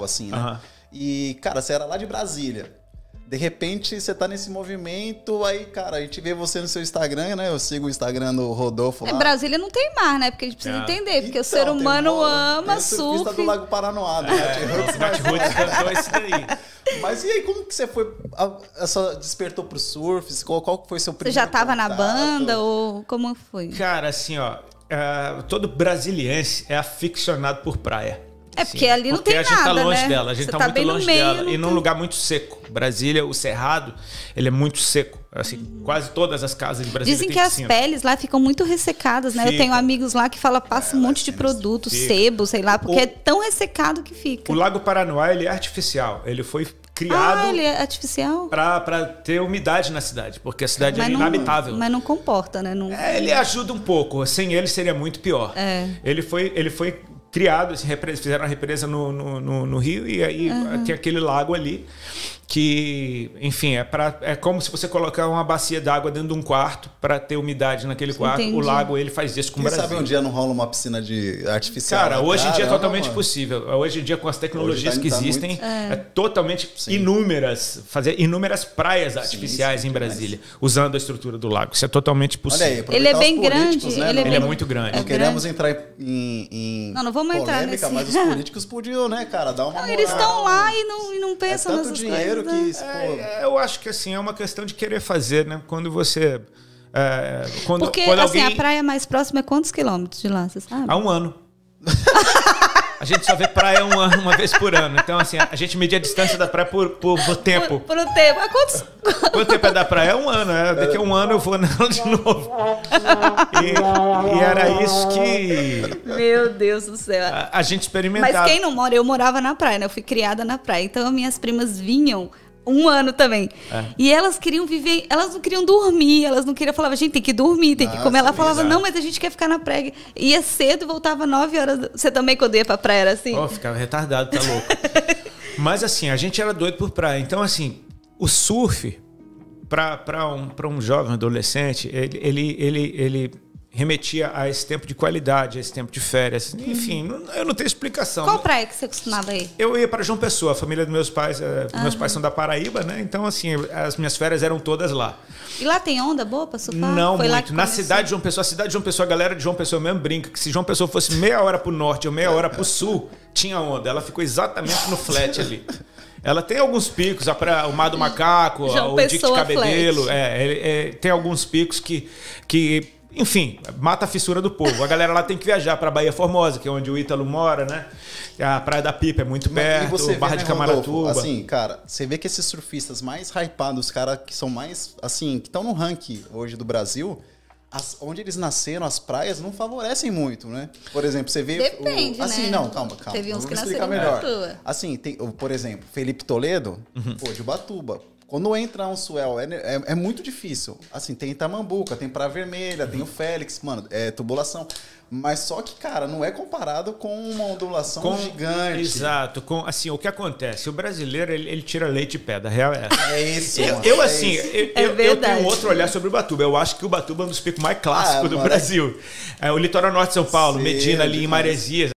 assim, né? Aham. E, cara, você era lá de Brasília. De repente, você tá nesse movimento, aí, cara, a gente vê você no seu Instagram, né? Eu sigo o Instagram do Rodolfo É, lá. Brasília não tem mar, né? Porque a gente precisa Ah. entender. Porque o Então, ser tem humano o- ama tem o surf. do Lago Paranoá, né? É, o Roots cantou daí. Mas e aí, como que você foi... a- Essa despertou pro surf? Qual, qual foi seu Você primeiro já tava na contato? banda ou como foi? Cara, assim, ó. é, todo brasiliense é aficionado por praia. É porque ali não porque tem a gente tá nada, longe né? dela, a gente tá, tá muito longe meio, dela. E num tem- lugar muito seco. Brasília, o Cerrado, ele é muito seco. Assim, quase todas as casas de Brasília Dizem que as piscina. peles lá ficam muito ressecadas, né? Eu Fica. tenho amigos lá que falam, passa um monte de produto, fica. sebo, sei lá, porque O- é tão ressecado que fica. O Lago Paranoá, ele é artificial. Ele foi criado Ah, ele é artificial? pra, pra ter umidade na cidade, porque a cidade é Mas não, inabitável. mas não comporta, né? Não... É, ele ajuda um pouco. Sem ele seria muito pior. É. Ele foi, ele foi criado, fizeram a represa no, no, no- no rio e aí tem aquele lago ali que, enfim, é, pra, é como se você colocar uma bacia d'água dentro de um quarto para ter umidade naquele quarto. Entendi. O lago ele faz isso com o Quem Brasil. sabe um dia não rola uma piscina de artificial? Cara, hoje em dia é totalmente mano. possível. Hoje em dia, com as tecnologias Hoje tá- que tá existem, muito- é, totalmente inúmeras, fazer inúmeras praias artificiais sim, em demais. Brasília, usando a estrutura do lago. Isso é totalmente Olha possível. aí, Ele é aproveitar bem os políticos, grande, né? ele é Não- Ele é bem- muito grande. Não É queremos entrar em, em Não, não vamos entrar polêmica, nesse- mas os políticos podiam, né, cara, dar uma Não, eles estão lá e não, e não É pensam tanto nessas dinheiro né? pô, É, eu acho que assim, é uma questão de querer fazer, né? Quando você. é, quando, Porque, quando assim, alguém. a praia mais próxima é quantos quilômetros de lá, você sabe? Há um ano. a gente só vê praia um ano, uma vez por ano. Então, assim, a gente media a distância da praia por, por, por tempo. Por, por um tempo. Ah, quantos... Quanto tempo é da praia? É um ano, é. Daqui a um ano eu vou nela de novo. E, e era isso que Meu Deus do céu. a, a gente experimentava. Mas quem não mora, eu morava na praia, né? Eu fui criada na praia. Então minhas primas vinham um ano também. É. E elas queriam viver, elas não queriam dormir, elas não queriam, falava, gente, tem que dormir, tem que Nossa, comer. Ela falava, exato. não, mas a gente quer ficar na praia. Ia cedo, voltava nove horas. Você também, quando ia pra praia, era assim? Oh, ficava retardado, tá louco. Mas assim, a gente era doido por praia. Então, assim, o surf, para um, pra um jovem, adolescente, ele, ele, ele, ele remetia a esse tempo de qualidade, a esse tempo de férias. Enfim, não- eu não tenho explicação. Qual praia que você costumava ir? Eu ia para João Pessoa, a família dos meus pais, eh, meus pais são da Paraíba, né? Então, assim, as minhas férias eram todas lá. E lá tem onda boa pra surfar? Não Foi muito. Na começou? cidade de João Pessoa, a cidade de João Pessoa, a galera de João Pessoa mesmo brinca que se João Pessoa fosse meia hora pro norte ou meia hora pro sul, tinha onda. Ela ficou exatamente no flat ali. Ela tem alguns picos, a pra- o Mar do Macaco, João o Dique de Cabedelo. É, é, é, tem alguns picos que, que, enfim, mata a fissura do povo. A galera lá tem que viajar pra Bahia Formosa, que é onde o Ítalo mora, né? A Praia da Pipa é muito perto, Barra de né, Rodolfo, Camaratuba. Assim, cara, você vê que esses surfistas mais hypados, os caras que são mais, assim, que estão no ranking hoje do Brasil, as- onde eles nasceram, as praias, não favorecem muito, né? Por exemplo, você vê. Depende, o, assim, né? não, calma, calma. Teve uns vamos que explicar nasceram melhor. na tua. Assim, tem, por exemplo, Felipe Toledo, Uhum. pô, de Ubatuba. Quando entra um swell, é, é, é muito difícil. Assim, tem Itamambuca, tem Praia Vermelha, tem o Félix, mano, é tubulação. Mas só que, cara, não é comparado com uma ondulação Com- gigante. Exato. Com, assim, o que acontece? O brasileiro, ele, ele tira leite de pé, da real é essa. É isso. Eu, mano, eu, é assim, isso. eu, É eu- eu verdade. tenho outro olhar sobre o Batuba. Eu acho que o Batuba é um dos picos mais clássicos Ah, do mano. Brasil. É, o litoral norte de São Paulo, Sim, Medina ali em. Maresias.